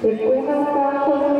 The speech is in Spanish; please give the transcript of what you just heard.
Después